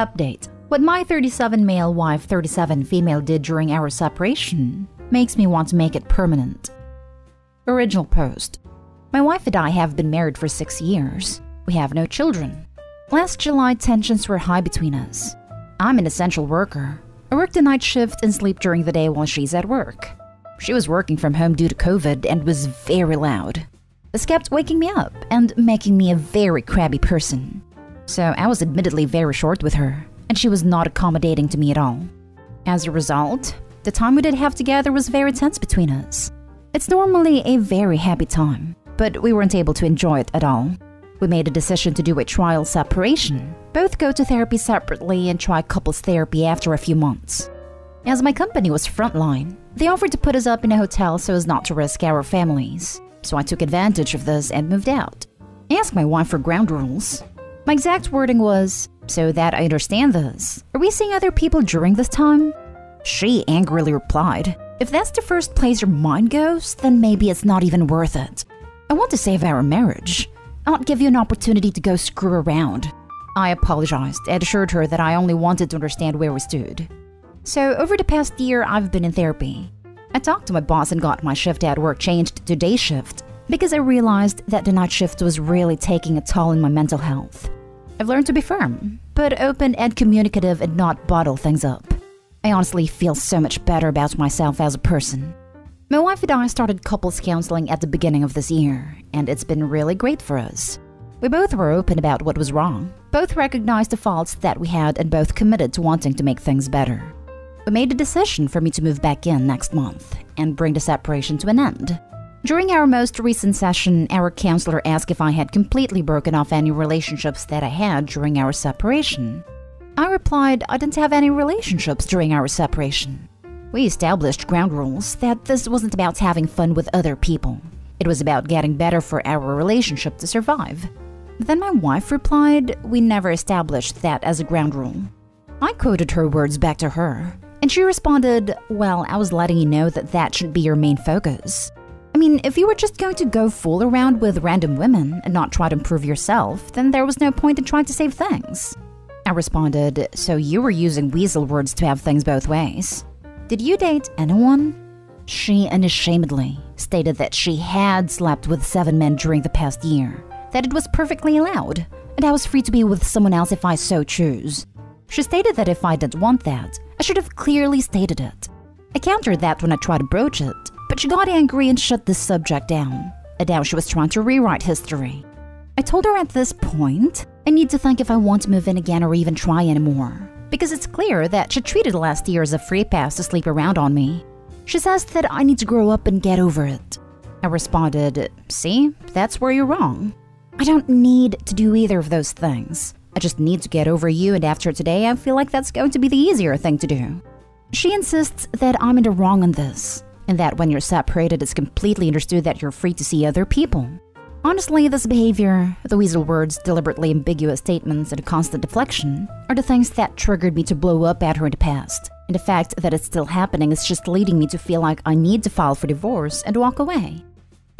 Update What my 37 male wife 37 female did during our separation makes me want to make it permanent. Original post My wife and I have been married for six years. We have no children. Last July, tensions were high between us. I'm an essential worker. I work the night shift and sleep during the day while she's at work. She was working from home due to COVID and was very loud. This kept waking me up and making me a very crabby person. So I was admittedly very short with her, and she was not accommodating to me at all. As a result, the time we did have together was very tense between us. It's normally a very happy time, but we weren't able to enjoy it at all. We made a decision to do a trial separation, both go to therapy separately and try couples therapy after a few months. As my company was frontline, they offered to put us up in a hotel so as not to risk our families. So I took advantage of this and moved out. I asked my wife for ground rules. My exact wording was, so that I understand this, are we seeing other people during this time? She angrily replied, if that's the first place your mind goes, then maybe it's not even worth it. I want to save our marriage, not give you an opportunity to go screw around. I apologized and assured her that I only wanted to understand where we stood. So, over the past year, I've been in therapy. I talked to my boss and got my shift at work changed to day shift because I realized that the night shift was really taking a toll on my mental health. I've learned to be firm, but open and communicative and not bottle things up. I honestly feel so much better about myself as a person. My wife and I started couples counseling at the beginning of this year, and it's been really great for us. We both were open about what was wrong, both recognized the faults that we had, and both committed to wanting to make things better. We made a decision for me to move back in next month and bring the separation to an end. During our most recent session, our counselor asked if I had completely broken off any relationships that I had during our separation. I replied I didn't have any relationships during our separation. We established ground rules that this wasn't about having fun with other people. It was about getting better for our relationship to survive. Then my wife replied, We never established that as a ground rule. I quoted her words back to her, and she responded, Well, I was letting you know that that should be your main focus. I mean, if you were just going to go fool around with random women and not try to improve yourself, then there was no point in trying to save things. I responded, So you were using weasel words to have things both ways. Did you date anyone? She unashamedly stated that she had slept with seven men during the past year that it was perfectly allowed, and I was free to be with someone else if I so choose. She stated that if I didn't want that, I should have clearly stated it. I countered that when I tried to broach it, but she got angry and shut the subject down. And now she was trying to rewrite history. I told her at this point, I need to think if I want to move in again or even try anymore. Because it's clear that she treated last year as a free pass to sleep around on me. She says that I need to grow up and get over it. I responded, See, that's where you're wrong. I don't need to do either of those things. I just need to get over you, and after today, I feel like that's going to be the easier thing to do. She insists that I'm in the wrong on this, and that when you're separated, it's completely understood that you're free to see other people. Honestly, this behavior, the weasel words, deliberately ambiguous statements, and constant deflection, are the things that triggered me to blow up at her in the past. And the fact that it's still happening is just leading me to feel like I need to file for divorce and walk away.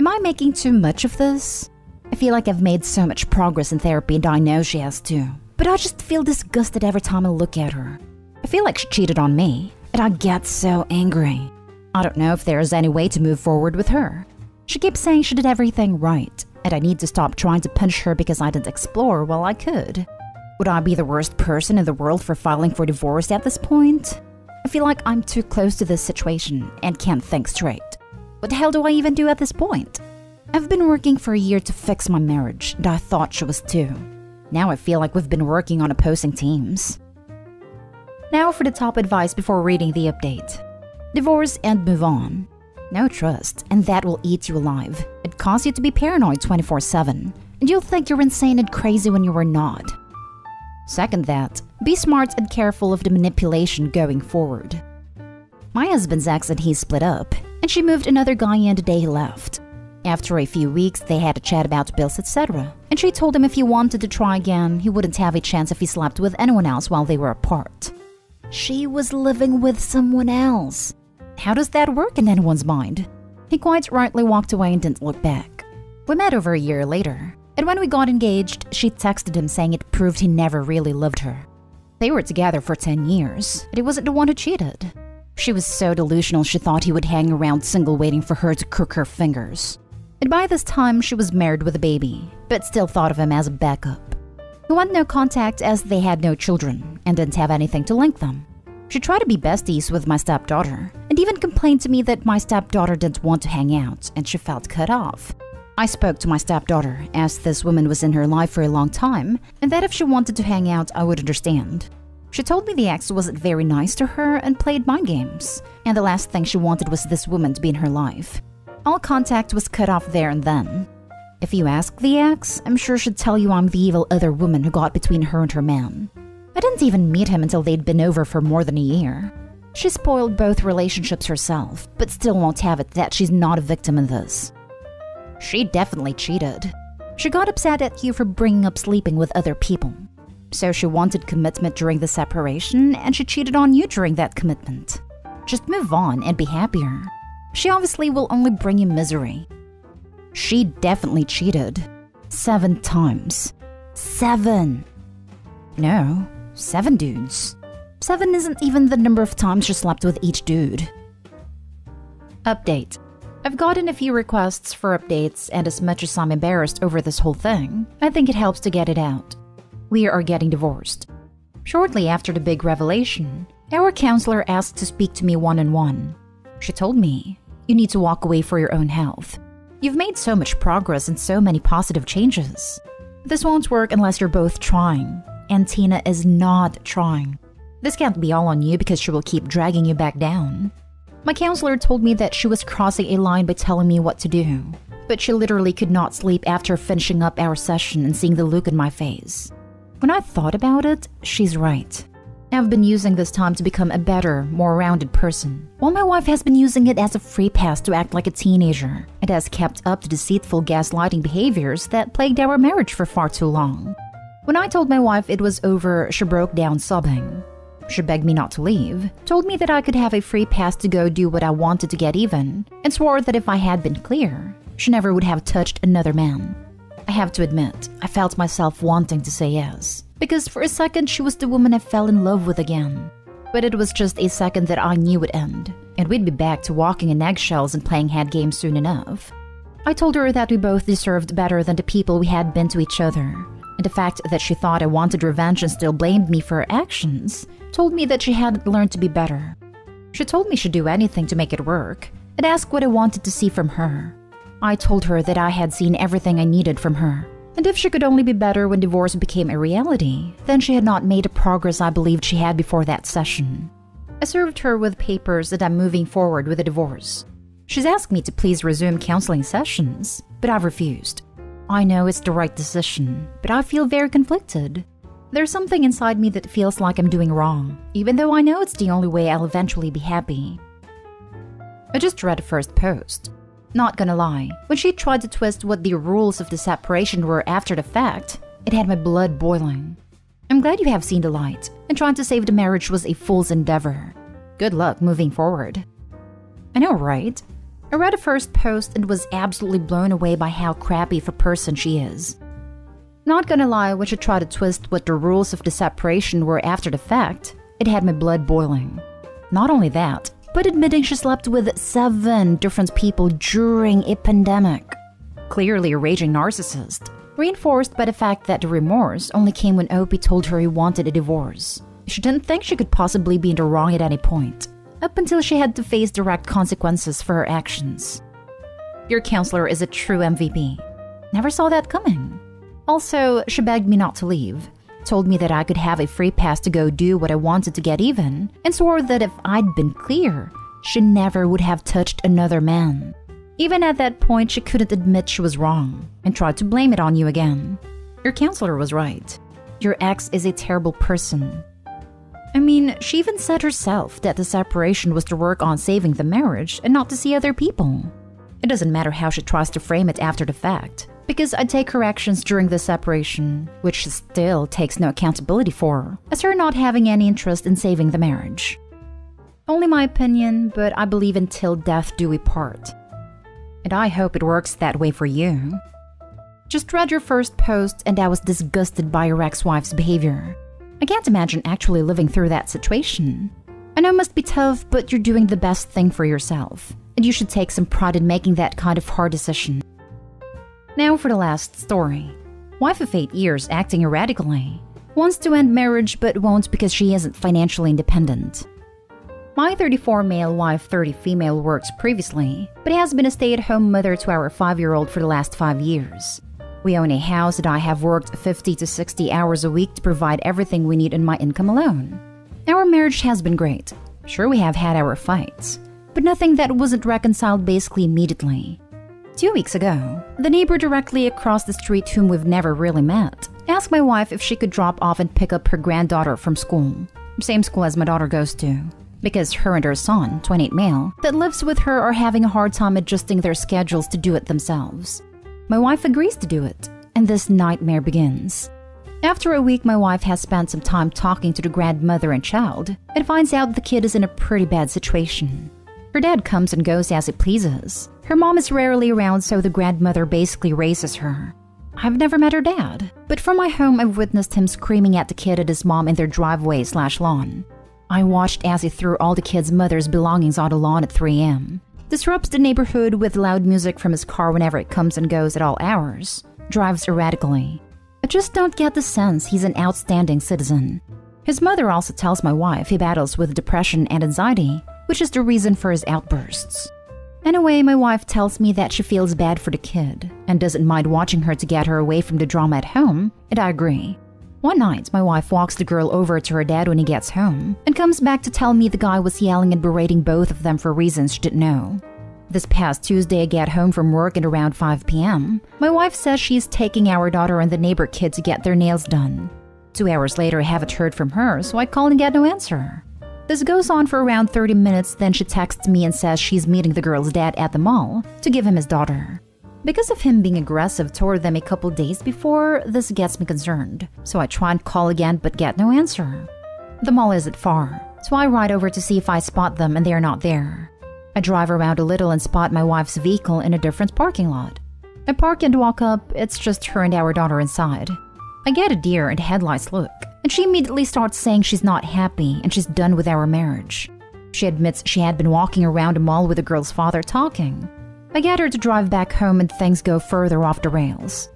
Am I making too much of this? I feel like I've made so much progress in therapy and I know she has too. But I just feel disgusted every time I look at her. I feel like she cheated on me, and I get so angry. I don't know if there is any way to move forward with her. She keeps saying she did everything right, and I need to stop trying to punish her because I didn't explore while I could. Would I be the worst person in the world for filing for divorce at this point? I feel like I'm too close to this situation and can't think straight. What the hell do I even do at this point? I've been working for a year to fix my marriage, and I thought she was too. Now I feel like we've been working on opposing teams. Now for the top advice before reading the update divorce and move on. No trust, and that will eat you alive. It causes you to be paranoid 24 7, and you'll think you're insane and crazy when you are not. Second, that be smart and careful of the manipulation going forward. My husband's ex and he split up, and she moved another guy in the day he left. After a few weeks, they had a chat about bills, etc. And she told him if he wanted to try again, he wouldn't have a chance if he slept with anyone else while they were apart. She was living with someone else. How does that work in anyone's mind? He quite rightly walked away and didn't look back. We met over a year later, and when we got engaged, she texted him saying it proved he never really loved her. They were together for 10 years, but he wasn't the one who cheated. She was so delusional she thought he would hang around single waiting for her to crook her fingers. And by this time, she was married with a baby, but still thought of him as a backup. He wanted no contact as they had no children and didn't have anything to link them. She tried to be besties with my stepdaughter and even complained to me that my stepdaughter didn't want to hang out and she felt cut off. I spoke to my stepdaughter, as this woman was in her life for a long time, and that if she wanted to hang out, I would understand. She told me the ex wasn't very nice to her and played mind games, and the last thing she wanted was this woman to be in her life. All contact was cut off there and then. If you ask the ex, I'm sure she'd tell you I'm the evil other woman who got between her and her man. I didn't even meet him until they'd been over for more than a year. She spoiled both relationships herself, but still won't have it that she's not a victim in this. She definitely cheated. She got upset at you for bringing up sleeping with other people. So she wanted commitment during the separation, and she cheated on you during that commitment. Just move on and be happier. She obviously will only bring you misery. She definitely cheated. Seven times. Seven! No, seven dudes. Seven isn't even the number of times she slept with each dude. Update. I've gotten a few requests for updates, and as much as I'm embarrassed over this whole thing, I think it helps to get it out we are getting divorced. Shortly after the big revelation, our counselor asked to speak to me one on one. She told me, You need to walk away for your own health. You've made so much progress and so many positive changes. This won't work unless you're both trying, and Tina is not trying. This can't be all on you because she will keep dragging you back down. My counselor told me that she was crossing a line by telling me what to do, but she literally could not sleep after finishing up our session and seeing the look in my face. When I thought about it, she's right. I've been using this time to become a better, more rounded person, while my wife has been using it as a free pass to act like a teenager and has kept up the deceitful gaslighting behaviors that plagued our marriage for far too long. When I told my wife it was over, she broke down sobbing. She begged me not to leave, told me that I could have a free pass to go do what I wanted to get even, and swore that if I had been clear, she never would have touched another man. I have to admit, I felt myself wanting to say yes, because for a second she was the woman I fell in love with again. But it was just a second that I knew would end, and we'd be back to walking in eggshells and playing head games soon enough. I told her that we both deserved better than the people we had been to each other, and the fact that she thought I wanted revenge and still blamed me for her actions told me that she hadn't learned to be better. She told me she'd do anything to make it work, and asked what I wanted to see from her. I told her that I had seen everything I needed from her, and if she could only be better when divorce became a reality, then she had not made the progress I believed she had before that session. I served her with papers that I'm moving forward with a divorce. She's asked me to please resume counseling sessions, but I've refused. I know it's the right decision, but I feel very conflicted. There's something inside me that feels like I'm doing wrong, even though I know it's the only way I'll eventually be happy. I just read the first post. Not gonna lie, when she tried to twist what the rules of the separation were after the fact, it had my blood boiling. I'm glad you have seen the light, and trying to save the marriage was a fool's endeavor. Good luck moving forward. I know, right? I read the first post and was absolutely blown away by how crappy of a person she is. Not gonna lie, when she tried to twist what the rules of the separation were after the fact, it had my blood boiling. Not only that, but admitting she slept with seven different people during a pandemic. Clearly a raging narcissist, reinforced by the fact that the remorse only came when Opie told her he wanted a divorce. She didn't think she could possibly be in the wrong at any point, up until she had to face direct consequences for her actions. Your counselor is a true MVP. Never saw that coming. Also, she begged me not to leave, told me that I could have a free pass to go do what I wanted to get even, and swore that if I'd been clear, she never would have touched another man. Even at that point, she couldn't admit she was wrong and tried to blame it on you again. Your counselor was right. Your ex is a terrible person. I mean, she even said herself that the separation was to work on saving the marriage and not to see other people. It doesn't matter how she tries to frame it after the fact because I take her actions during the separation, which she still takes no accountability for, as her not having any interest in saving the marriage. Only my opinion, but I believe until death do we part. And I hope it works that way for you. Just read your first post and I was disgusted by your ex wife's behavior. I can't imagine actually living through that situation. I know it must be tough, but you're doing the best thing for yourself, and you should take some pride in making that kind of hard decision. Now for the last story. Wife of 8 years acting erratically. Wants to end marriage but won't because she isn't financially independent. My 34 male wife, 30 female works previously, but has been a stay at home mother to our 5 year old for the last 5 years. We own a house and I have worked 50 to 60 hours a week to provide everything we need in my income alone. Our marriage has been great. Sure, we have had our fights, but nothing that wasn't reconciled basically immediately. Two weeks ago, the neighbor directly across the street, whom we've never really met, asked my wife if she could drop off and pick up her granddaughter from school. Same school as my daughter goes to. Because her and her son, 28 male, that lives with her are having a hard time adjusting their schedules to do it themselves. My wife agrees to do it, and this nightmare begins. After a week, my wife has spent some time talking to the grandmother and child and finds out the kid is in a pretty bad situation. Her dad comes and goes as he pleases. Her mom is rarely around, so the grandmother basically raises her. I've never met her dad, but from my home, I've witnessed him screaming at the kid and his mom in their driveway slash lawn. I watched as he threw all the kid's mother's belongings on the lawn at 3 a.m disrupts the neighborhood with loud music from his car whenever it comes and goes at all hours, drives erratically. I just don't get the sense he's an outstanding citizen. His mother also tells my wife he battles with depression and anxiety, which is the reason for his outbursts. Anyway, my wife tells me that she feels bad for the kid and doesn't mind watching her to get her away from the drama at home, and I agree. One night, my wife walks the girl over to her dad when he gets home and comes back to tell me the guy was yelling and berating both of them for reasons she didn't know. This past Tuesday, I get home from work at around 5 p.m. My wife says she's taking our daughter and the neighbor kid to get their nails done. Two hours later, I haven't heard from her, so I call and get no answer. This goes on for around 30 minutes, then she texts me and says she's meeting the girl's dad at the mall to give him his daughter. Because of him being aggressive toward them a couple days before, this gets me concerned, so I try and call again but get no answer. The mall isn't far, so I ride over to see if I spot them and they are not there. I drive around a little and spot my wife's vehicle in a different parking lot. I park and walk up, it's just her and our daughter inside. I get a deer and headlights look, and she immediately starts saying she's not happy and she's done with our marriage. She admits she had been walking around a mall with the girl's father talking, I get her to drive back home and things go further off the rails.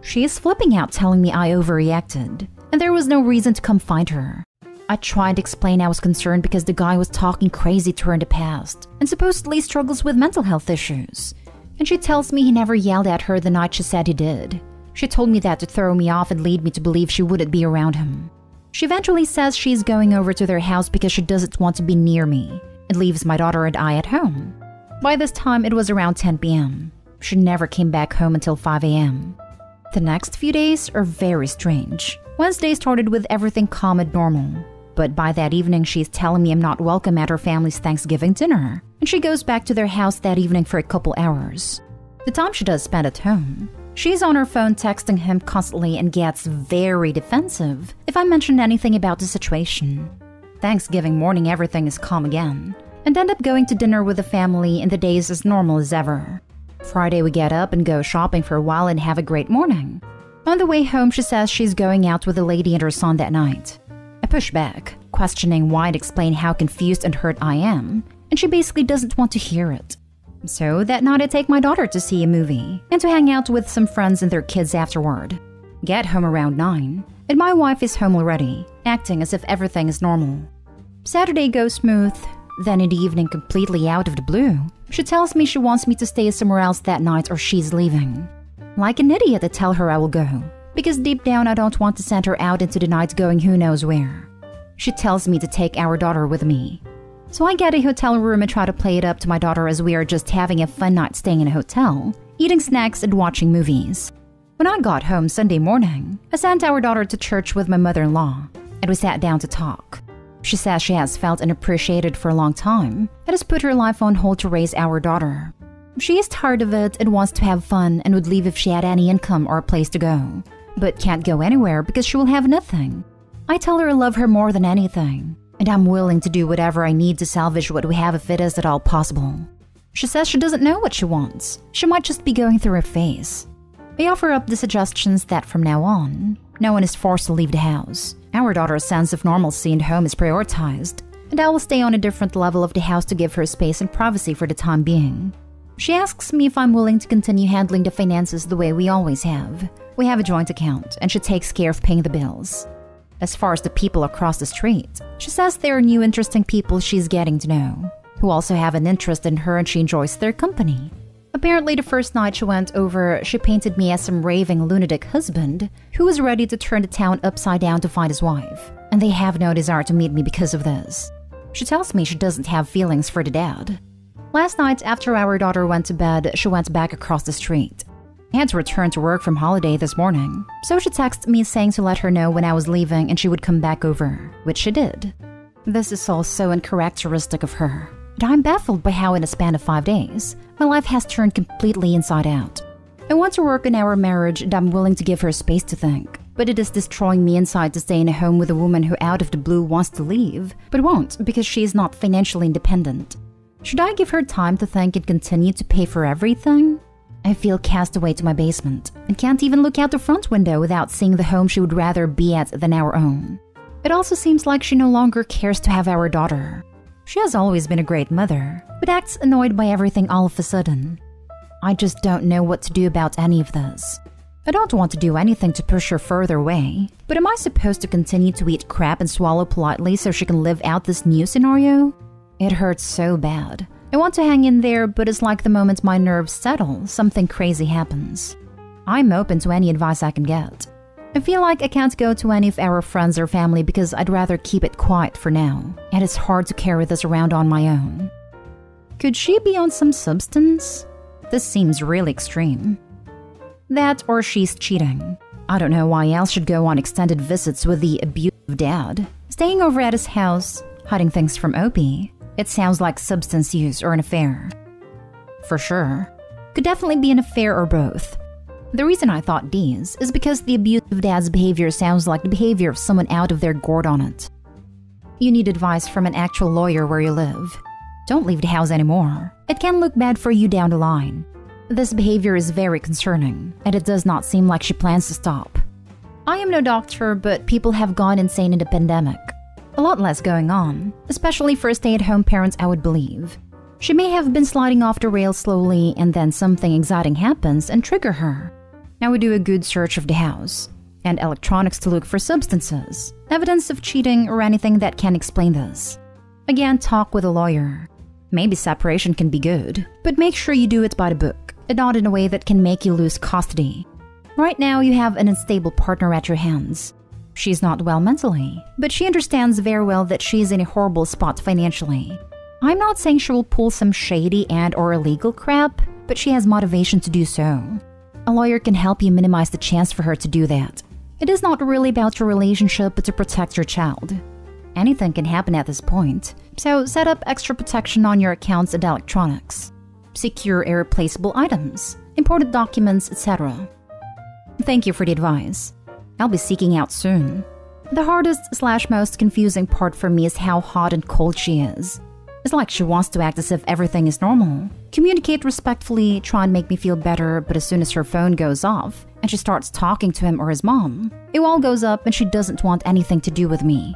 She is flipping out, telling me I overreacted, and there was no reason to come find her. I tried to explain I was concerned because the guy was talking crazy to her in the past and supposedly struggles with mental health issues. And she tells me he never yelled at her the night she said he did. She told me that to throw me off and lead me to believe she wouldn't be around him. She eventually says she's going over to their house because she doesn't want to be near me and leaves my daughter and I at home. By this time, it was around 10 p.m. She never came back home until 5 a.m. The next few days are very strange. Wednesday started with everything calm and normal, but by that evening, she's telling me I'm not welcome at her family's Thanksgiving dinner, and she goes back to their house that evening for a couple hours. The time she does spend at home, she's on her phone texting him constantly and gets very defensive if I mention anything about the situation. Thanksgiving morning, everything is calm again and end up going to dinner with the family and the day's as normal as ever. Friday, we get up and go shopping for a while and have a great morning. On the way home, she says she's going out with a lady and her son that night. I push back, questioning why and explain how confused and hurt I am, and she basically doesn't want to hear it. So that night, I take my daughter to see a movie and to hang out with some friends and their kids afterward. Get home around 9, and my wife is home already, acting as if everything is normal. Saturday goes smooth, then in the evening, completely out of the blue, she tells me she wants me to stay somewhere else that night or she's leaving. Like an idiot, I tell her I will go, because deep down I don't want to send her out into the night going who knows where. She tells me to take our daughter with me. So I get a hotel room and try to play it up to my daughter as we are just having a fun night staying in a hotel, eating snacks and watching movies. When I got home Sunday morning, I sent our daughter to church with my mother in law, and we sat down to talk. She says she has felt unappreciated for a long time and has put her life on hold to raise our daughter. She is tired of it and wants to have fun and would leave if she had any income or a place to go, but can't go anywhere because she will have nothing. I tell her I love her more than anything, and I'm willing to do whatever I need to salvage what we have if it is at all possible. She says she doesn't know what she wants. She might just be going through a phase. I offer up the suggestions that from now on, no one is forced to leave the house Our daughter's sense of normalcy and home is prioritized, and I will stay on a different level of the house to give her space and privacy for the time being. She asks me if I'm willing to continue handling the finances the way we always have. We have a joint account, and she takes care of paying the bills. As far as the people across the street, she says they are new interesting people she's getting to know, who also have an interest in her and she enjoys their company. Apparently, the first night she went over, she painted me as some raving lunatic husband who was ready to turn the town upside down to find his wife, and they have no desire to meet me because of this. She tells me she doesn't have feelings for the dad. Last night, after our daughter went to bed, she went back across the street. I had to return to work from holiday this morning, so she texted me saying to let her know when I was leaving and she would come back over, which she did. This is all so uncharacteristic of her, but I'm baffled by how, in a span of five days, my life has turned completely inside out. I want to work on our marriage and I'm willing to give her space to think, but it is destroying me inside to stay in a home with a woman who out of the blue wants to leave, but won't because she is not financially independent. Should I give her time to think and continue to pay for everything? I feel cast away to my basement and can't even look out the front window without seeing the home she would rather be at than our own. It also seems like she no longer cares to have our daughter. She has always been a great mother, but acts annoyed by everything all of a sudden. I just don't know what to do about any of this. I don't want to do anything to push her further away, but am I supposed to continue to eat crap and swallow politely so she can live out this new scenario? It hurts so bad. I want to hang in there, but it's like the moment my nerves settle, something crazy happens. I'm open to any advice I can get. I feel like I can't go to any of our friends or family because I'd rather keep it quiet for now, and it's hard to carry this around on my own. Could she be on some substance? This seems really extreme. That or she's cheating. I don't know why else should go on extended visits with the abusive dad, staying over at his house, hiding things from Opie. It sounds like substance use or an affair. For sure. Could definitely be an affair or both. The reason I thought these is because the abusive dad's behavior sounds like the behavior of someone out of their gourd on it. You need advice from an actual lawyer where you live. Don't leave the house anymore. It can look bad for you down the line. This behavior is very concerning, and it does not seem like she plans to stop. I am no doctor, but people have gone insane in the pandemic. A lot less going on, especially for stay at home parents, I would believe. She may have been sliding off the rails slowly, and then something exciting happens and trigger her. Now we do a good search of the house and electronics to look for substances, evidence of cheating, or anything that can explain this. Again, talk with a lawyer. Maybe separation can be good, but make sure you do it by the book and not in a way that can make you lose custody. Right now, you have an unstable partner at your hands. She's not well mentally, but she understands very well that she's in a horrible spot financially. I'm not saying she will pull some shady and or illegal crap, but she has motivation to do so. A lawyer can help you minimize the chance for her to do that. It is not really about your relationship, but to protect your child. Anything can happen at this point, so set up extra protection on your accounts and electronics. Secure irreplaceable items, important documents, etc. Thank you for the advice. I'll be seeking out soon. The hardest slash most confusing part for me is how hot and cold she is. It's like she wants to act as if everything is normal. Communicate respectfully, try and make me feel better, but as soon as her phone goes off and she starts talking to him or his mom, it all goes up and she doesn't want anything to do with me.